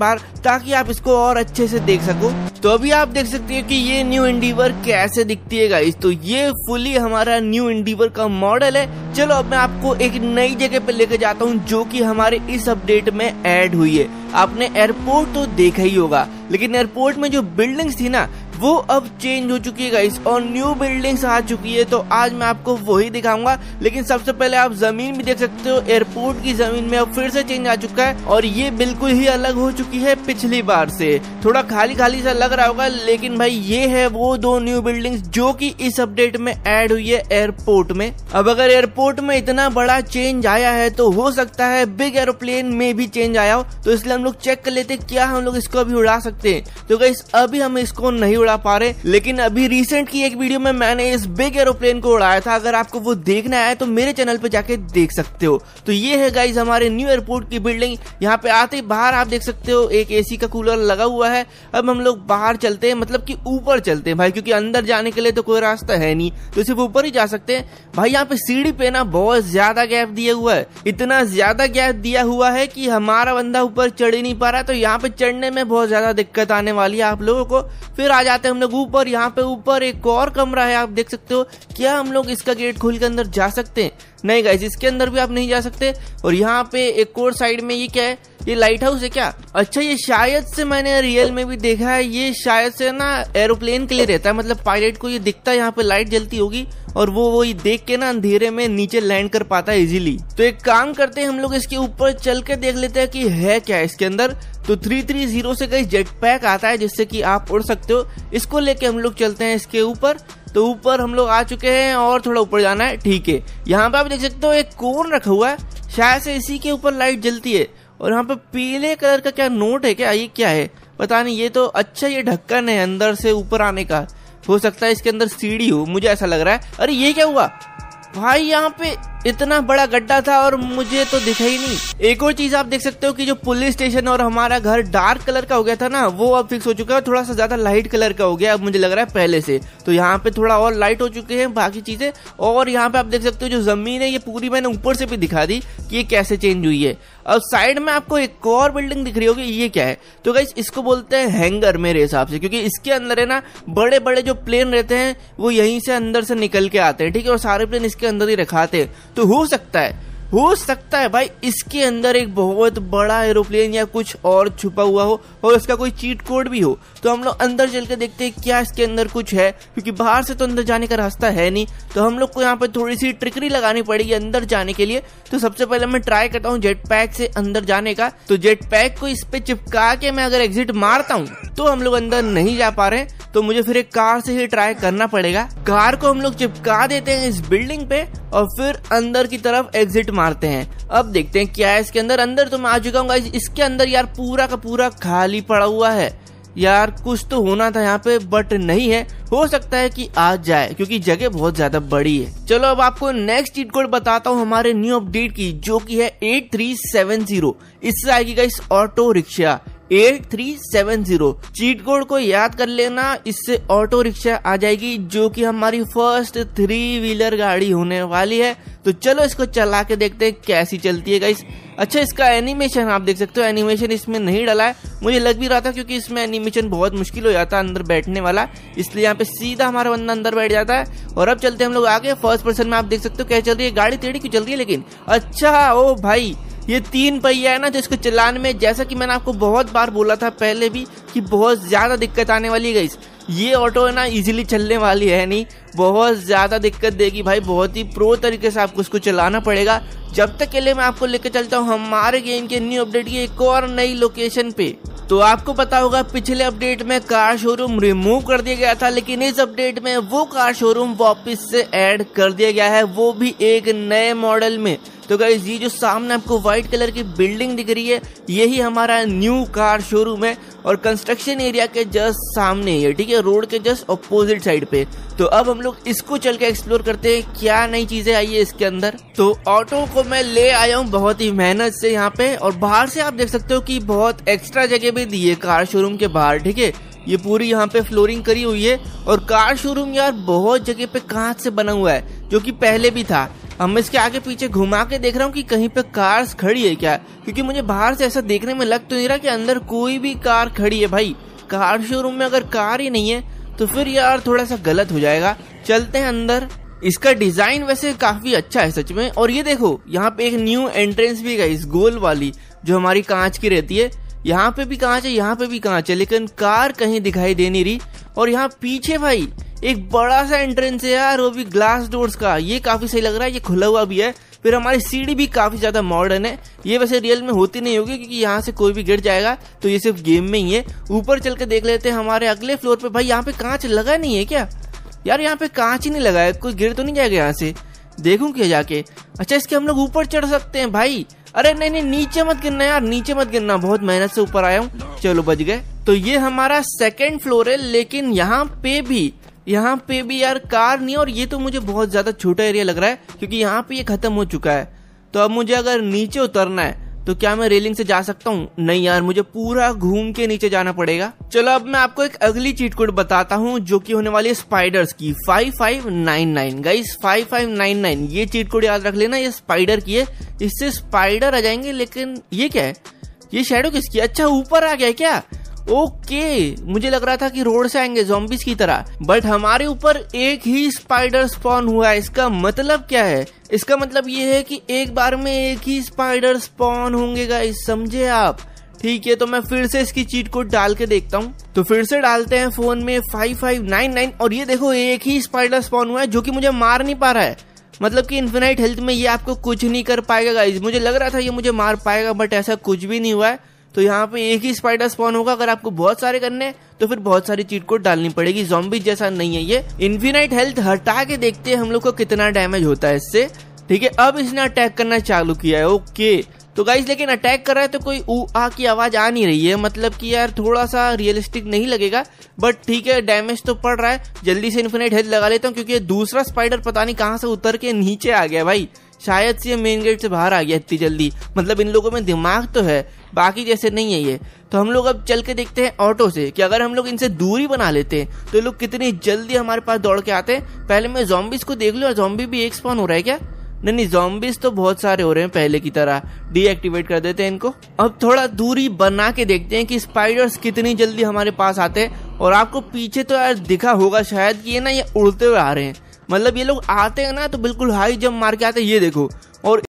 बार ताकि आप इसको और अच्छे से देख सको। तो अभी आप देख सकते हैं कि ये न्यू इंडीवर कैसे दिखती है गाइस तो ये फुली हमारा न्यू इंडीवर का मॉडल है। चलो, अब मैं आपको एक नई जगह पे लेके जाता हूँ, जो कि हमारे इस अपडेट में ऐड हुई है। आपने एयरपोर्ट तो देखा ही होगा, लेकिन एयरपोर्ट में जो बिल्डिंग्स थी ना वो अब चेंज हो चुकी है गाइस और न्यू बिल्डिंग्स आ चुकी है तो आज मैं आपको वही दिखाऊँगा। लेकिन सबसे पहले आप ज़मीन भी देख सकते हो एयरपोर्ट की ज़मीन में अब फिर से चेंज आ चुका है, और ये बिल्कुल ही अलग हो चुकी है पिछली बार से। थोड़ा खाली खाली सा लग रहा होगा, लेकिन भाई ये है वो दो न्यू बिल्डिंग्स जो कि इस अपडेट में ऐड हुई है एयरपोर्ट में। अब अगर एयरपोर्ट में इतना बड़ा चेंज आया है तो हो सकता है बिग एरोप्लेन में भी चेंज आया हो। तो इसलिए हम लोग चेक कर लेते क्या हम लोग इसको अभी उड़ा सकते हैं। तो गाइस अभी हम इसको नहीं उड़ा पा रहे। लेकिन अभी रिसेंट की एक वीडियो में मैंने इस बिग एरोप्लेन को उड़ाया था। अगर आपको वो देखना है तो मेरे चैनल पे जाके देख सकते हो। तो ये है गाइज़ हमारे न्यू एयरपोर्ट की बिल्डिंग यहाँ पे आते बाहर आप देख सकते हो, एक एसी का कूलर लगा हुआ है। अब हम लोग बाहर चलते हैं मतलब की ऊपर चलते हैं भाई, क्योंकि अंदर जाने के लिए तो कोई रास्ता है नहीं। तो सिर्फ़ ऊपर ही जा सकते हैं। भाई, यहाँ पे सीढ़ी पे ना बहुत ज़्यादा गैप दिया हुआ है। इतना ज़्यादा गैप दिया हुआ है कि हमारा बंदा ऊपर चढ़ ही नहीं पा रहा। तो यहाँ पे चढ़ने में बहुत ज़्यादा दिक्कत आने वाली है आप लोगों को। फिर आ जाते हैं हम लोग ऊपर, यहाँ पे ऊपर, एक और कमरा है, आप देख सकते हो। क्या हम लोग इसका गेट खोल के अंदर जा सकते हैं? नहीं गाइस इसके अंदर भी आप नहीं जा सकते। और यहाँ पे एक और साइड में ये क्या है? ये लाइट हाउस है क्या? अच्छा ये शायद से मैंने रियल में भी देखा है। ये शायद से ना एरोप्लेन के लिए रहता है। मतलब पायलट को ये दिखता है, यहाँ पे लाइट जलती होगी और वो वो ये देख के ना अंधेरे में नीचे लैंड कर पाता है इजीली तो एक काम करते हैं, हम लोग इसके ऊपर चल के देख लेते हैं कि है क्या इसके अंदर। तो थ्री थ्री ज़ीरो से कहीं जेट पैक आता है जिससे कि आप उड़ सकते हो। इसको लेके हम लोग चलते हैं इसके ऊपर। तो ऊपर हम लोग आ चुके हैं और थोड़ा ऊपर जाना है, ठीक है। यहाँ पे आप देख सकते हो एक कोन रखा हुआ है, शायद से इसी के ऊपर लाइट जलती है। और यहाँ पे पीले कलर का क्या नोट है क्या? ये क्या है? पता नहीं, ये तो अच्छा ये ढक्कन है अंदर से ऊपर आने का। हो सकता है इसके अंदर सीढ़ी हो, मुझे ऐसा लग रहा है। अरे, ये क्या हुआ? भाई, यहाँ पे इतना बड़ा गड्ढा था और मुझे तो दिखा ही नहीं। एक और चीज़ आप देख सकते हो कि जो पुलिस स्टेशन और हमारा घर डार्क कलर का हो गया था ना, वो अब फिक्स हो चुका है थोड़ा सा ज़्यादा लाइट कलर का हो गया अब मुझे लग रहा है पहले से। तो यहाँ पे थोड़ा और लाइट हो चुके हैं बाकी चीज़ें। और यहाँ पे आप देख सकते हो जो ज़मीन है, ये पूरी मैंने ऊपर से भी दिखा दी कि ये कैसे चेंज हुई है। अब साइड में आपको एक और बिल्डिंग दिख रही होगी, ये क्या है? तो गाइस इसको बोलते हैं हैंगर मेरे हिसाब से, क्योंकि इसके अंदर है ना बड़े बड़े जो प्लेन रहते हैं, वो यहीं से अंदर से निकल के आते हैं, ठीक है? और सारे प्लेन इसके अंदर ही रखाते हैं। तो हो सकता है। हो सकता है भाई, इसके अंदर एक बहुत बड़ा एरोप्लेन या कुछ और छुपा हुआ हो और इसका कोई चीट कोड भी हो। तो हम लोग अंदर चल के देखते हैं क्या इसके अंदर कुछ है, क्योंकि बाहर से तो अंदर जाने का रास्ता है नहीं। तो हम लोग को यहाँ पे थोड़ी सी ट्रिकरी लगानी पड़ेगी अंदर जाने के लिए। तो सबसे पहले मैं ट्राई करता हूँ जेट पैक से अंदर जाने का। तो जेट पैक को इस पे चिपका के मैं अगर एग्जिट मारता हूँ तो हम लोग अंदर नहीं जा पा रहे तो मुझे फिर एक कार से ही ट्राई करना पड़ेगा। कार को हम लोग चिपका देते हैं इस बिल्डिंग पे। और फिर अंदर की तरफ़ एग्जिट मारते हैं। अब देखते हैं क्या है इसके अंदर। अंदर तो मैं आ चुका हूँ इसके अंदर यार पूरा का पूरा खाली पड़ा हुआ है। यार, कुछ तो होना था यहाँ पे बट नहीं है। हो सकता है कि आज जाए, क्योंकि जगह बहुत ज़्यादा बड़ी है। चलो, अब आपको नेक्स्ट चीट कोड बताता हूँ हमारे न्यू अपडेट की, जो कि है एट थ्री सेवन ज़ीरो इससे आएगी इस auto rickshaw eight three seven zero. Cheat code को याद कर लेना, इससे ऑटो रिक्शा आ जाएगी, जो कि हमारी फ़र्स्ट थ्री व्हीलर गाड़ी होने वाली है। तो चलो इसको चला के देखते हैं कैसी चलती है गाइस अच्छा इसका एनिमेशन आप देख सकते हो। एनिमेशन इसमें नहीं डला है। मुझे लग भी रहा था क्योंकि इसमें एनिमेशन बहुत मुश्किल हो जाता है अंदर बैठने वाला। इसलिए यहाँ पे सीधा हमारा बंदा अंदर बैठ जाता है। और अब चलते हम लोग आगे। फ़र्स्ट पर्सन में आप देख सकते हो क्या चल रही है। गाड़ी टेढ़ी क्यों चल रही है लेकिन? अच्छा ओ भाई ये तीन पहिया है ना तो इसको चलाने में, जैसा कि मैंने आपको बहुत बार बोला था पहले भी कि बहुत ज़्यादा दिक्कत आने वाली है ये ऑटो है ना इजीली चलने वाली है, नहीं? बहुत ज़्यादा दिक्कत देगी भाई, बहुत ही प्रो तरीके से आपको इसको चलाना पड़ेगा। जब तक के लिए मैं आपको लेकर चलता हूँ हमारे गेम के न्यू अपडेट की एक और नई लोकेशन पे। तो आपको पता होगा, पिछले अपडेट में कार शोरूम रिमूव कर दिया गया था, लेकिन इस अपडेट में वो कार शोरूम वापस से ऐड कर दिया गया है, वो भी एक नए मॉडल में। तो गाइज़ ये जो सामने आपको व्हाइट कलर की बिल्डिंग दिख रही है, यही हमारा न्यू कार शोरूम है और कंस्ट्रक्शन एरिया के जस्ट सामने ही है, ठीक है? रोड के जस्ट अपोजिट साइड पे। तो अब हम लोग इसको चल के एक्सप्लोर करते हैं, क्या नई चीज़ें आई है इसके अंदर। तो ऑटो को मैं ले आया हूँ, बहुत ही मेहनत से यहाँ पे, और बाहर से आप देख सकते हो कि बहुत एक्स्ट्रा जगह भी दी है कार शोरूम के बाहर, ठीक है? ये पूरी यहाँ पे फ्लोरिंग करी हुई है, और कार शोरूम यार बहुत जगह पे कांच से बना हुआ है, जो कि पहले भी था। अब मैं इसके आगे पीछे घुमा के देख रहा हूँ कि कहीं पे कार्स खड़ी है क्या? क्योंकि मुझे बाहर से ऐसा देखने में लग तो नहीं रहा कि अंदर कोई भी कार खड़ी है भाई। कार शोरूम में अगर कार ही नहीं है तो फिर यार थोड़ा सा गलत हो जाएगा। चलते हैं अंदर। इसका डिज़ाइन वैसे काफ़ी अच्छा है सच में। और ये देखो, यहाँ पे एक न्यू एंट्रेंस भी इस गोल वाली, जो हमारी कांच की रहती है। यहाँ पे भी कांच है, यहाँ पे भी कांच है, लेकिन कार कहीं दिखाई दे नहीं रही। और यहाँ पीछे भाई एक बड़ा सा एंट्रेंस है यार, वो भी ग्लास डोर्स का। ये काफ़ी सही लग रहा है, ये खुला हुआ भी है। फिर हमारी सीढ़ी भी काफ़ी ज़्यादा मॉडर्न है। ये वैसे रियल में होती नहीं होगी, क्योंकि यहाँ से कोई भी गिर जाएगा तो ये सिर्फ़ गेम में ही है। ऊपर चल के देख लेते हैं हमारे अगले फ्लोर पे। भाई, यहाँ पे कांच लगा नहीं है क्या? यार, यहाँ पे कांच ही नहीं लगा है। कोई गिर तो नहीं जाएगा यहाँ से? देखूँ क्या जाके। अच्छा इसके हम लोग ऊपर चढ़ सकते हैं, भाई। अरे, नहीं नहीं, नीचे मत गिरना यार, नीचे मत गिरना। बहुत मेहनत से ऊपर आया हूँ। चलो बच गए। तो ये हमारा सेकेंड फ्लोर है, लेकिन यहाँ पे भी यहाँ पे भी यार कार नहीं और ये तो मुझे बहुत ज़्यादा छोटा एरिया लग रहा है, क्योंकि यहाँ पे ये खत्म हो चुका है। तो अब मुझे अगर नीचे उतरना है तो क्या मैं रेलिंग से जा सकता हूँ? नहीं यार, मुझे पूरा घूम के नीचे जाना पड़ेगा। चलो अब मैं आपको एक अगली चीट कोड बताता हूँ, जो कि होने वाली है स्पाइडर्स की। Five five nine nine guys five five nine nine ये चीट कोड याद रख लेना, ये स्पाइडर की है। इससे स्पाइडर आ जाएँगे, लेकिन ये क्या है? ये शेडो किसकी अच्छा ऊपर आ गया क्या? ओके, मुझे लग रहा था कि रोड से आएँगे जोम्बिस की तरह बट हमारे ऊपर एक ही स्पाइडर स्पॉन हुआ है, इसका मतलब क्या है? इसका मतलब ये है कि एक बार में एक ही स्पाइडर स्पॉन होंगे गाइस समझे आप? ठीक है तो मैं फिर से इसकी चीट कोड डाल के देखता हूँ। तो फिर से डालते हैं फ़ोन में फाइव फाइव नाइन नाइन और ये देखो, एक ही स्पाइडर स्पॉन हुआ है, जो कि मुझे मार नहीं पा रहा है। मतलब कि इन्फिनाइट हेल्थ में ये आपको कुछ नहीं कर पाएगा गाइज़ मुझे लग रहा था ये मुझे मार पाएगा बट ऐसा कुछ भी नहीं हुआ है। तो यहाँ पे एक ही स्पाइडर स्पॉन होगा। अगर आपको बहुत सारे करने तो फिर बहुत सारी चीट कोड डालनी पड़ेगी। जॉम्बी जैसा नहीं है ये। इन्फिनाइट हेल्थ हटा के देखते हैं हम लोग को कितना डैमेज होता है इससे। ठीक है, अब इसने अटैक करना चालू किया है। ओके तो गाइज़ लेकिन अटैक कर रहा है तो कोई ऊ, आ की आवाज़ आ नहीं रही है। मतलब कि यार थोड़ा सा रियलिस्टिक नहीं लगेगा। बट ठीक है डैमेज तो पड़ रहा है। जल्दी से इन्फिनाइट हेल्थ लगा लेता हूँ, क्योंकि दूसरा स्पाइडर पता नहीं कहाँ से उतर के नीचे आ गया भाई। शायद से ये मेन गेट से बाहर आ गया इतनी जल्दी। मतलब इन लोगों में दिमाग तो है, बाकी जैसे नहीं है ये। तो हम लोग अब चल के देखते हैं ऑटो से कि अगर हम लोग इनसे दूरी बना लेते हैं तो लोग कितनी जल्दी हमारे पास दौड़ के आते। हैं पहले मैं जॉम्बिस को देख लू, और जॉम्बी भी एक स्पॉन हो रहा है क्या? नहीं नहीं जॉम्बिस तो बहुत सारे हो रहे हैं पहले की तरह। डीएक्टिवेट कर देते हैं इनको। अब थोड़ा दूरी बना के देखते हैं कि स्पाइडर्स कितनी जल्दी हमारे पास आते। हैं और आपको पीछे तो यार दिखा होगा शायद कि ये ना ये उड़ते हुए आ रहे हैं। मतलब ये लोग आते हैं ना तो बिल्कुल हाई जंप मार के आते हैं, ये देखो। और